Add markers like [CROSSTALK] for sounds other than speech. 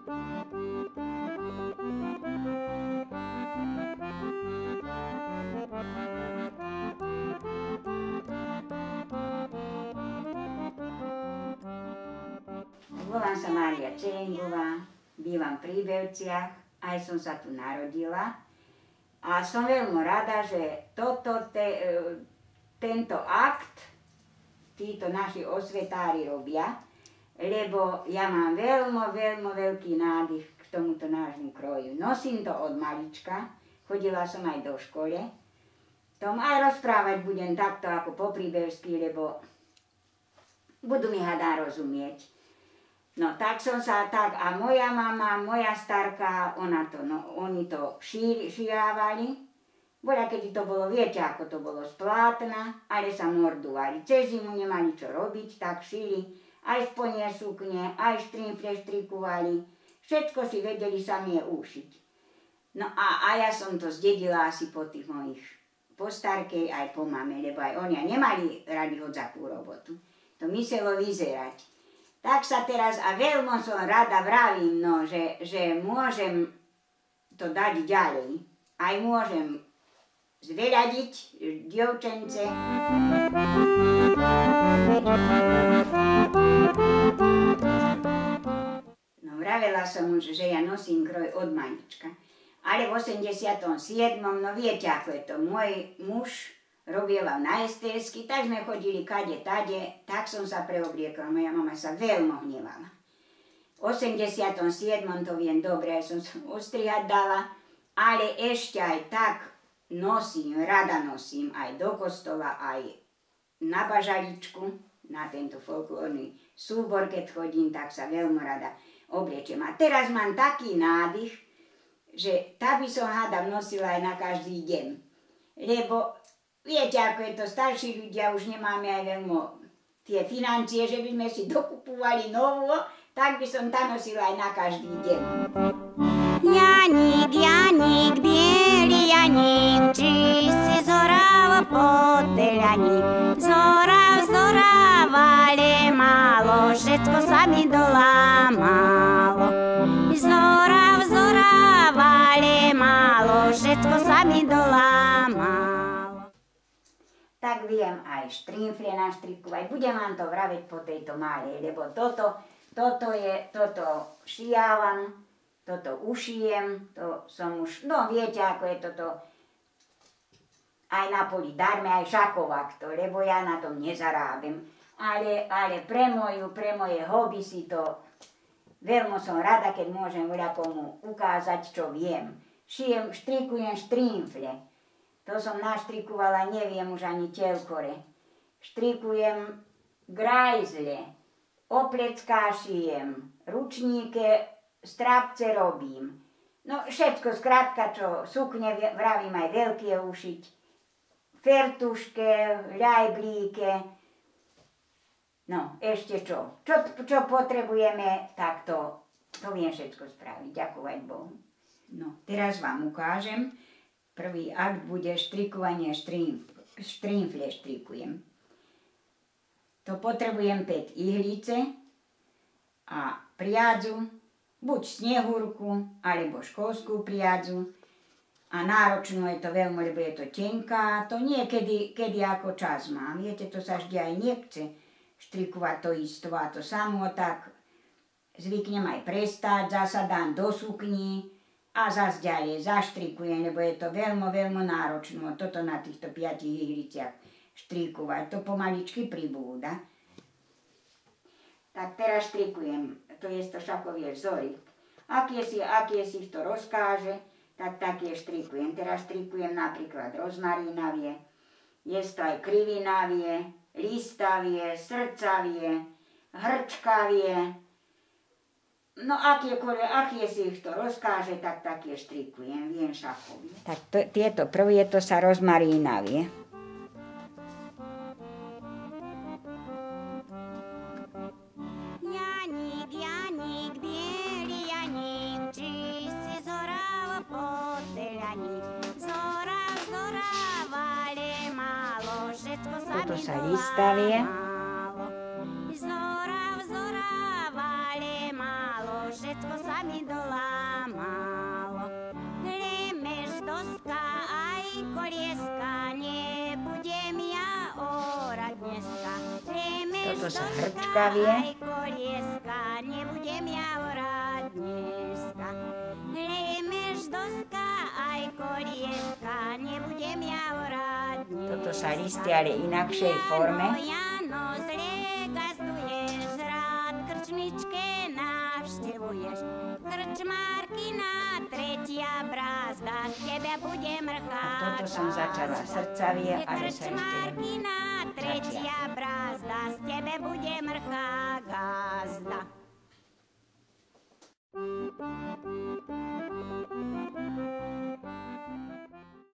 Volám sa Mária Čerengová, bývam pri Bevciach, aj som sa tu narodila. A som veľmi rada, že toto, te, e, tento akt títo naši osvetári robia, lebo ja mám veľmi, veľmi veľký nádych k tomuto nášmu kroju. Nosím to od malička, chodila som aj do škole. Tom aj rozprávať budem takto ako po príbevsky, lebo budú mi hada rozumieť. No tak som sa tak, a moja mama, moja starka, ona to, no, oni to ší, šijávali. Bola, keď to bolo, viete, ako to bolo z plátna, ale sa mordovali. Cez zimu nemali čo robiť, tak šili aj spodnie sukne, aj štrimfle štrikovali. Všetko si vedeli sami je ušiť. No a, a ja som to zdedila asi po tých mojich po starkej aj po mame, lebo aj oni nemali radi hodzakú robotu. To muselo vyzerať. Tak sa teraz, a veľmi som rada vravím, no, že, že môžem to dať ďalej. Aj môžem zveľadiť dievčence. Vravela som už, že ja nosím kroj od malička. Ale v 87. no viete ako je to, môj muž robila na estésky, tak sme chodili kade tade, tak som sa preobliekla. Moja mama sa veľmi hnevala. V 87. to viem dobre, aj som sa [LAUGHS] ostrihať dala, ale ešte aj tak nosím, rada nosím aj do kostola, aj na bažaličku, na tento folklórny súbor, keď chodím, tak sa veľmi rada obliečem. A teraz mám taký nádych, že tá by som hádam nosila aj na každý deň. Lebo Viete, ako je to, starší ľudia už nemáme aj veľmi tie financie, že by sme si dokupovali novú, tak by som tam nosila aj na každý deň. Janík, Janík, bielý Janík, či si zoral poteľaník. Zorav, zorav, ale málo, všetko sa mi dolámalo. Zorav, ale málo, všetko sa mi dolámalo tak viem aj štrimfle naštrikovať. Budem vám to vraviť po tejto malej, lebo toto, toto je, toto šijavam, toto ušijem, to som už, no viete, ako je toto, aj na poli darme, aj šakovak to, lebo ja na tom nezarábim. Ale, ale pre moju, pre moje hobby si to, veľmi som rada, keď môžem veľa komu ukázať, čo viem. Šijem, štrikujem štrimfle to som naštrikovala, neviem už ani telkore. Štrikujem grajzle, oplecká šijem, ručníke, strapce robím. No všetko, skrátka, čo sukne, vravím aj veľké ušiť. Fertuške, ľajblíke, no ešte čo. Čo, čo potrebujeme, tak to, to viem všetko spraviť, ďakovať Bohu. No, teraz vám ukážem, Prvý akt bude štrikovanie štrimfle štrikujem. To potrebujem 5 ihlice a priadzu, buď snehurku, alebo školskú priadzu. A náročnú je to veľmi, lebo je to tenká. To niekedy kedy ako čas mám. Viete, to sa vždy aj nechce štrikovať to isto a to samo, tak zvyknem aj prestať, zasa dám do sukni, a zase ďalej zaštrikujem, lebo je to veľmi, veľmi náročné. Toto na týchto piatich ihliciach štrikovať, to pomaličky pribúda. Tak teraz štrikujem, to je to šakovie vzory. Je si, ak je si to rozkáže, tak také štrikujem. Teraz štrikujem napríklad rozmarínavie, je to aj krivinavie, listavie, srdcavie, hrčkavie, No akiekoľvek, akie si ich to rozkáže, tak také štrikujem, viem šachovi. Tak to, tieto prvé, to sa rozmarínavie. Všetko sa zora, vale malo, že všetko sa mi dolámalo. Lemeš doska ja orať dneska. Na tretia brázda, z tebe bude mrchá. Toto som začala srdcavie, ale sa ešte Krčmárky na tretia brázda, z tebe bude mrchá.